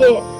Yeah.